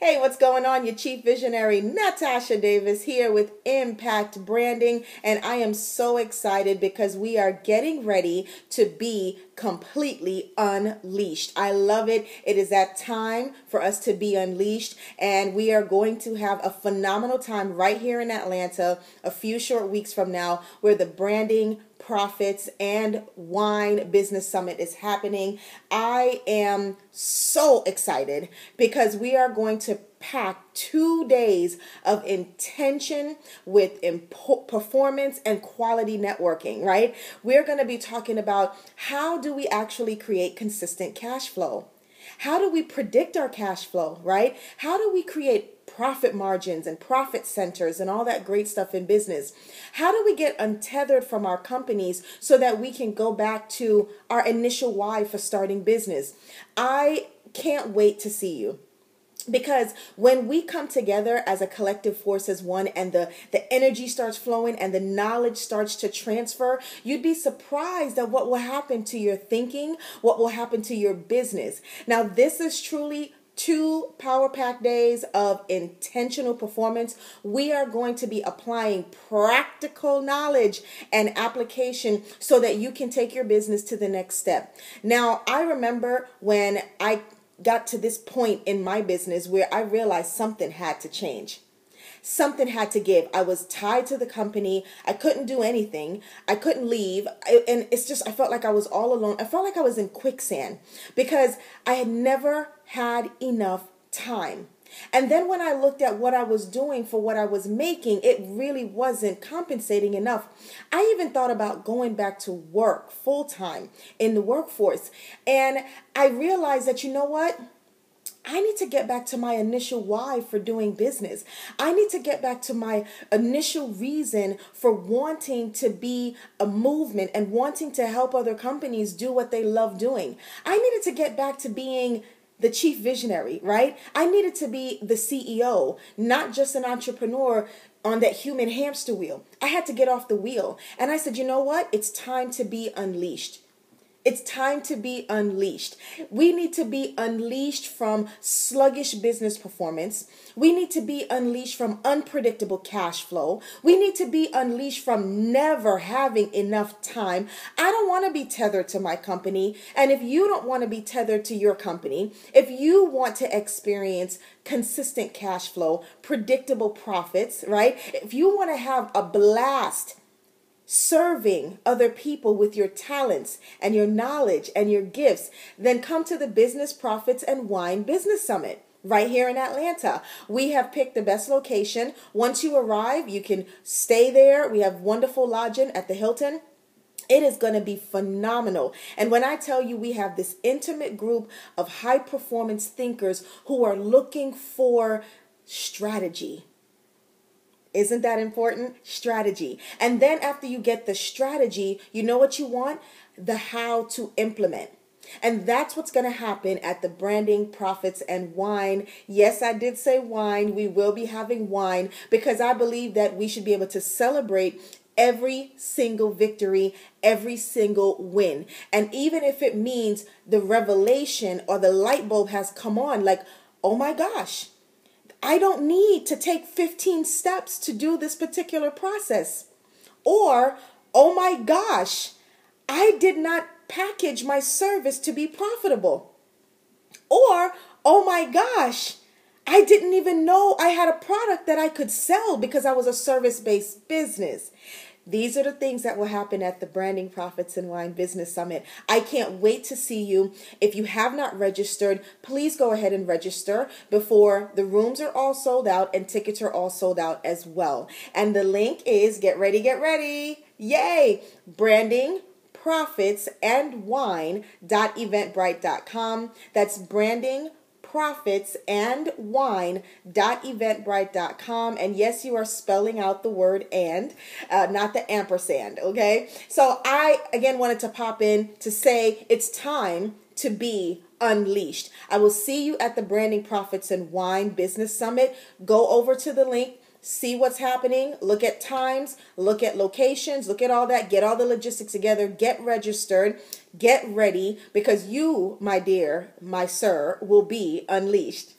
Hey, what's going on? Your chief visionary, Natasha Davis, here with Impact Branding. And I am so excited because we are getting ready to be completely unleashed. I love it. It is that time for us to be unleashed. And we are going to have a phenomenal time right here in Atlanta a few short weeks from now where the branding Profits and Wine Business Summit is happening. I am so excited because we are going to pack two days of intention with impo- performance and quality networking, right? We're going to be talking about how do we actually create consistent cash flow? How do we predict our cash flow, right? How do we create profit margins and profit centers and all that great stuff in business. How do we get untethered from our companies so that we can go back to our initial why for starting business? I can't wait to see you because when we come together as a collective force as one and the the energy starts flowing and the knowledge starts to transfer you'd be surprised at what will happen to your thinking what will happen to your business now this is truly two Power Pack days of intentional performance, we are going to be applying practical knowledge and application so that you can take your business to the next step. Now, I remember when I got to this point in my business where I realized something had to change something had to give. I was tied to the company. I couldn't do anything. I couldn't leave. I, and it's just, I felt like I was all alone. I felt like I was in quicksand because I had never had enough time. And then when I looked at what I was doing for what I was making, it really wasn't compensating enough. I even thought about going back to work full time in the workforce. And I realized that, you know what? I need to get back to my initial why for doing business. I need to get back to my initial reason for wanting to be a movement and wanting to help other companies do what they love doing. I needed to get back to being the chief visionary, right? I needed to be the CEO, not just an entrepreneur on that human hamster wheel. I had to get off the wheel. And I said, you know what? It's time to be unleashed. It's time to be unleashed. We need to be unleashed from sluggish business performance. We need to be unleashed from unpredictable cash flow. We need to be unleashed from never having enough time. I don't want to be tethered to my company. And if you don't want to be tethered to your company, if you want to experience consistent cash flow, predictable profits, right? If you want to have a blast serving other people with your talents and your knowledge and your gifts, then come to the Business Profits and Wine Business Summit right here in Atlanta. We have picked the best location. Once you arrive, you can stay there. We have wonderful lodging at the Hilton. It is going to be phenomenal. And when I tell you we have this intimate group of high performance thinkers who are looking for strategy, isn't that important? Strategy. And then after you get the strategy, you know what you want? The how to implement. And that's what's going to happen at the Branding Profits and Wine. Yes, I did say wine. We will be having wine because I believe that we should be able to celebrate every single victory, every single win. And even if it means the revelation or the light bulb has come on, like, oh my gosh, I don't need to take 15 steps to do this particular process. Or, oh my gosh, I did not package my service to be profitable. Or, oh my gosh, I didn't even know I had a product that I could sell because I was a service based business. These are the things that will happen at the Branding Profits and Wine Business Summit. I can't wait to see you. If you have not registered, please go ahead and register before the rooms are all sold out and tickets are all sold out as well. And the link is get ready, get ready. Yay! Branding profits and wine.eventbrite.com. That's branding profits and wine.eventbrite.com. And yes, you are spelling out the word and, uh, not the ampersand, okay? So I, again, wanted to pop in to say it's time to be unleashed. I will see you at the Branding Profits and Wine Business Summit. Go over to the link see what's happening, look at times, look at locations, look at all that, get all the logistics together, get registered, get ready because you, my dear, my sir, will be unleashed.